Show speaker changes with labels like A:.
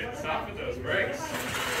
A: Good. Stop with those brakes.